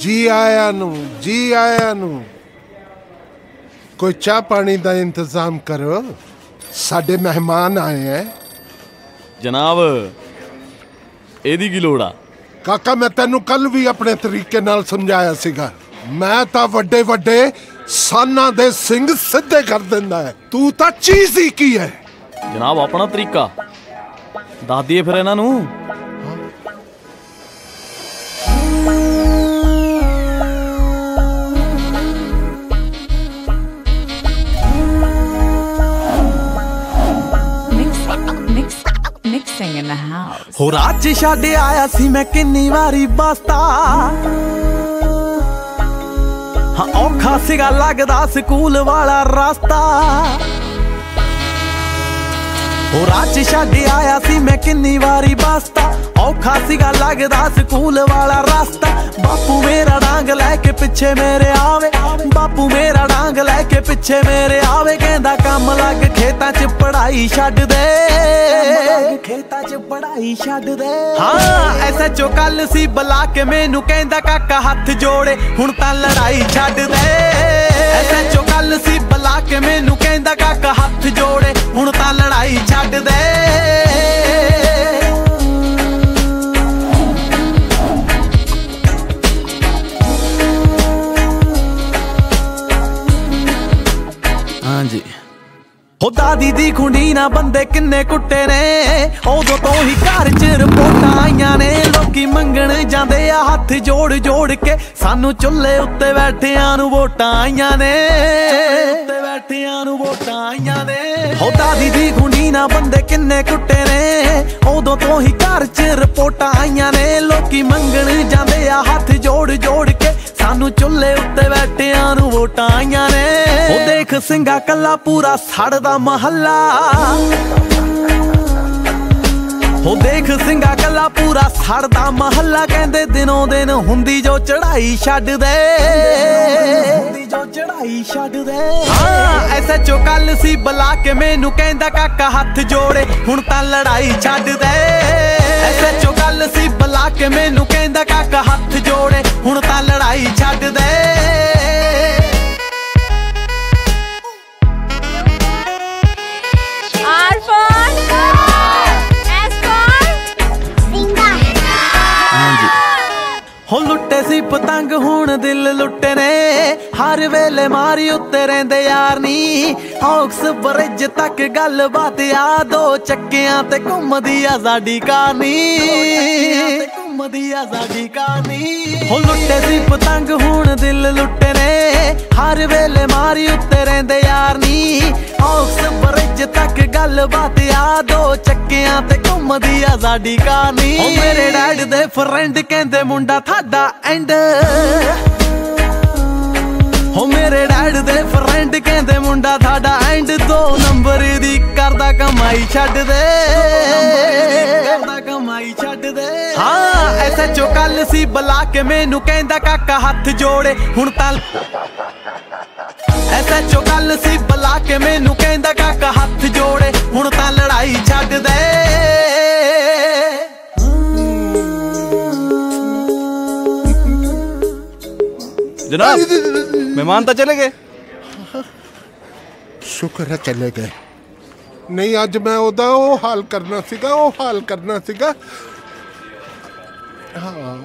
ਜੀ ਆਇਆਂ ਨੂੰ ਜੀ ਆਇਆਂ ਨੂੰ। ਕੋਈ ਚਾਹ ਪਾਣੀ ਦਾ ਇੰਤਜ਼ਾਮ ਕਰੋ। ਸਾਡੇ ਮਹਿਮਾਨ ਆਏ ਐ। ਜਨਾਬ ਇਹਦੀ ਕੀ ਲੋੜ ਆ? ਕਾਕਾ ਮੈਂ ਤੈਨੂੰ ਕੱਲ ਵੀ ਆਪਣੇ ਤਰੀਕੇ ਨਾਲ ਸਮਝਾਇਆ ਸੀਗਾ। ਮੈਂ ਤਾਂ ਵੱਡੇ ਵੱਡੇ ਸਾਨਾਂ ਦੇ ਸਿੰਘ ਸਿੱਧੇ ਕਰ ਦਿੰਦਾ ਹੈ ਤੂੰ ਤਾਂ ਚੀਜ਼ ਹੀ ਕੀ ਹੈ ਜਨਾਬ ਆਪਣਾ ਤਰੀਕਾ। ਦੱਸ ਦਈਏ ਫਿਰ ਇਹਨਾਂ ਨੂੰ. ਹੋ ਰਾਜ ਛੱਡ ਆਇਆ ਸੀ ਮੈਂ ਕਿੰਨੀ ਵਾਰੀ ਬਸਤਾ ਹਾਂ ਔਖਾ ਸੀਗਾ ਲੱਗਦਾ ਸਕੂਲ ਵਾਲਾ ਰਸਤਾ। ਹੋ ਰਾਜ ਛੱਡ ਆਇਆ ਸੀ ਮੈਂ ਕਿੰਨੀ ਵਾਰੀ ਬਸਤਾ ਔਖਾ ਸੀਗਾ ਲੱਗਦਾ ਸਕੂਲ ਵਾਲਾ ਰਸਤਾ। ਬਾਪੂ ਮੇਰਾ ਡਾਂਗ ਲੈ ਕੇ ਪਿੱਛੇ ਮੇਰੇ ਆਵੇ। ਬਾਪੂ ਮੇਰਾ ਡਾਂਗ ਲੈ ਕੇ ਪਿੱਛੇ ਮੇਰੇ ਆਵੇ। ਕਹਿੰਦਾ ਕੰਮ ਲੱਗ ਖੇਤਾਂ 'ਚ ਪੜਾਈ ਛੱਡ ਦੇ। ਖੇਤਾਂ 'ਚ ਪੜਾਈ ਛੱਡ ਦੇ। ਹਾਂ ਐਸਐਚਓ ਕੱਲ ਸੀ ਬੁਲਾ ਕੇ ਮੈਨੂੰ ਕਹਿੰਦਾ ਕਾਕਾ ਹੱਥ ਜੋੜੇ ਹੁਣ ਤਾਂ ਲੜਾਈ ਛੱਡ ਦੇ। ਐਸਐਚਓ ਕੱਲ ਸੀ ਬੁਲਾ ਕੇ ਮੈਨੂੰ ਕਹਿੰਦਾ ਕਾਕਾ ਹੱਥ ਜੋੜੇ ਹੁਣ ਤਾਂ ਲੜਾਈ ਛੱਡ ਦੇ। ਉਹ ਦਾਦੀ ਦੀ ਖੁੰਡੀ ਨਾ ਬੰਦੇ ਕਿੰਨੇ ਕੁੱਟੇ ਨੇ। ਉਦੋਂ ਤੋਂ ਹੀ ਘਰ 'ਚ ਰਿਪੋਰਟਾਂ ਆਈਆਂ ਨੇ, ਲੋਕੀ ਮੰਗਣ ਜਾਂਦੇ ਆ ਹੱਥ ਜੋੜ ਜੋੜ ਕੇ। ਸਾਨੂੰ ਚੁੱਲ੍ਹੇ ਉੱਤੇ ਬੈਠਿਆਂ ਨੂੰ ਵੋਟਾਂ ਆਈਆਂ ਨੇ। ਉੱਤੇ ਬੈਠਿਆਂ ਨੂੰ ਵੋਟਾਂ ਆਈਆਂ ਨੇ। ਹੋ ਦਾਦੀ ਦੀ ਖੁੰਡੀ ਨਾ ਬੰਦੇ ਕਿੰਨੇ ਕੁੱਟੇ ਨੇ। ਉਦੋਂ ਤੋਂ ਹੀ ਘਰ 'ਚ ਰਿਪੋਰਟਾਂ ਆਈਆਂ ਨੇ, ਲੋਕੀ ਮੰਗਣ ਜਾਂਦੇ ਆ ਹੱਥ ਜੋੜ ਜੋੜ ਕੇ। ਸਾਨੂੰ ਚੁੱਲ੍ਹੇ ਉੱਤੇ ਬੈਠਿਆਂ ਨੂੰ ਵੋਟਾਂ ਆਈਆਂ ਨੇ। ਉਹ ਦੇਖ ਸਿੰਘਾ ਕੱਲਾ ਪੂਰਾ ਸੜਦਾ ਮਹੱਲਾ। ਹੋ ਦੇਖ ਸਿੰਘਾ ਕੱਲਾ ਪੂਰਾ ਸੜਦਾ ਮਹੱਲਾ। ਕਹਿੰਦੇ ਦਿਨੋਂ ਦਿਨ ਹੁੰਦੀ ਜੋ ਚੜਾਈ ਛੱਡ ਦੇ। ਹੁੰਦੀ ਜੋ ਚੜਾਈ ਛੱਡ ਦੇ ਹਾਂ ਚੋ ਕੱਲ ਸੀ ਬੁਲਾ ਕੇ ਮੈਨੂੰ ਕਹਿੰਦਾ, ਕਾਕਾ ਹੱਥ ਜੋੜੇ, ਹੁਣ ਤਾਂ ਲੜਾਈ ਛੱਡ ਦੇ। ਐਸਐਚਓ ਕੱਲ ਸੀ ਬੁਲਾ ਕੇ ਮੈਨੂੰ ਕਹਿੰਦਾ, ਕਾਕਾ ਹੱਥ ਜੋੜੇ, ਹੁਣ ਤਾਂ ਲੜਾਈ ਛੱਡ ਦੇ। ਪਤੰਗ ਹੁਣ ਦਿਲ ਲੁੱਟੇ ਨੇ। ਹਰ ਵੇਲੇ ਮਾਰੀ ਉੱਤੇ ਰਹਿੰਦੇ ਯਾਰ ਨੀ। ਹੌਕਸ ਬ੍ਰਿਜ ਤੱਕ ਗੱਲਬਾਤ ਆ ਦੋ ਚੱਕਿਆਂ ਤੇ ਘੁੰਮਦੀ ਆ ਸਾਡੀ ਕਹਾਣੀ ਘੁੰਮਦੀ ਆ ਸਾਡੀ ਕਹਾਣੀ ਹੋ ਲੁੱਟੇ ਸੀ ਪਤੰਗ ਹੁਣ ਦਿਲ ਲੁੱਟੇ ਨੇ। ਹਰ ਵੇਲੇ ਮਾਰੀ ਉੱਤੇ ਰਹਿੰਦੇ ਯਾਰ ਨੀ। ਹੌਕਸ ਤੱਕ ਗੱਲਬਾਤ ਆ ਦੋ ਚੱਕਿਆਂ ਤੇ ਘੁੰਮਦੀ ਆ ਸਾਡੀ ਕਹਾਣੀ। ਓ ਮੇਰੇ ਡੈਡ ਦੇ ਫਰੈਂਡ ਕਹਿੰਦੇ ਮੁੰਡਾ ਤੁਹਾਡਾ ਐਂਡ ਹੋ ਮੇਰੇ ਡੈਡ ਦੇ ਫਰੈਂਡ ਕਹਿੰਦੇ ਮੁੰਡਾ ਤੁਹਾਡਾ ਐਂਡ ਦੋ ਨੰਬਰ ਦੀ ਕਰਦਾ ਕਮਾਈ ਛੱਡ ਦੇ। ਕਰਦਾ ਕਮਾਈ ਛੱਡ ਦੇ। ਹਾਂ ਐਸਐਚਓ ਕੱਲ ਸੀ ਬੁਲਾ ਕੇ ਮੈਨੂੰ ਕਹਿੰਦਾ ਕਾਕਾ ਹੱਥ ਜੋੜੇ। ਹੁਣ ਤਾਂ ਐਸਐਚਓ ਕੱਲ ਸੀ ਬੁਲਾ ਕੇ ਮੈਨੂੰ ਕਹਿੰਦਾ ਕਾਕਾ ਹੱਥ ਜੋੜੇ ਹੁਣ ਤਾਂ ਲੜਾਈ ਛੱਡ ਦੇ। ਜਨਾਬ ਮਹਿਮਾਨ ਤਾਂ ਚਲੇ ਗਏ? ਸ਼ੁਕਰ ਹੈ ਚਲੇ ਗਏ। ਨਹੀਂ ਅੱਜ ਮੈਂ ਉਹਦਾ ਉਹ ਹਾਲ ਕਰਨਾ ਸੀਗਾ ਉਹ ਹਾਲ ਕਰਨਾ ਸੀਗਾ। ਹਾਂ।